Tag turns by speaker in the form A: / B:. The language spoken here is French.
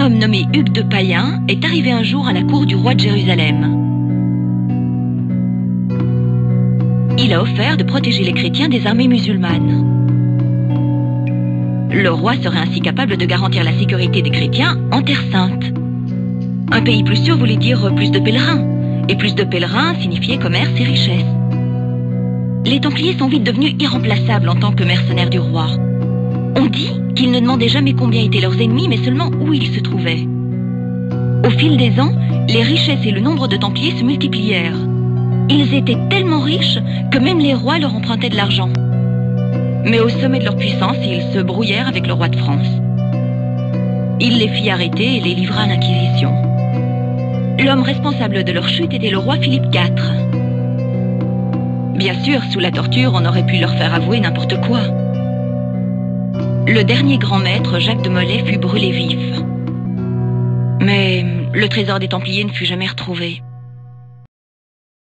A: homme nommé Hugues de Payen est arrivé un jour à la cour du roi de Jérusalem. Il a offert de protéger les chrétiens des armées musulmanes. Le roi serait ainsi capable de garantir la sécurité des chrétiens en Terre Sainte. Un pays plus sûr voulait dire plus de pèlerins, et plus de pèlerins signifiait commerce et richesse. Les Templiers sont vite devenus irremplaçables en tant que mercenaires du roi. On dit qu'ils ne demandaient jamais combien étaient leurs ennemis, mais seulement où ils se trouvaient. Au fil des ans, les richesses et le nombre de Templiers se multiplièrent. Ils étaient tellement riches que même les rois leur empruntaient de l'argent. Mais au sommet de leur puissance, ils se brouillèrent avec le roi de France. Il les fit arrêter et les livra à l'Inquisition. L'homme responsable de leur chute était le roi Philippe IV. Bien sûr, sous la torture, on aurait pu leur faire avouer n'importe quoi. Le dernier grand maître, Jacques de Molay, fut brûlé vif. Mais le trésor des Templiers ne fut jamais retrouvé.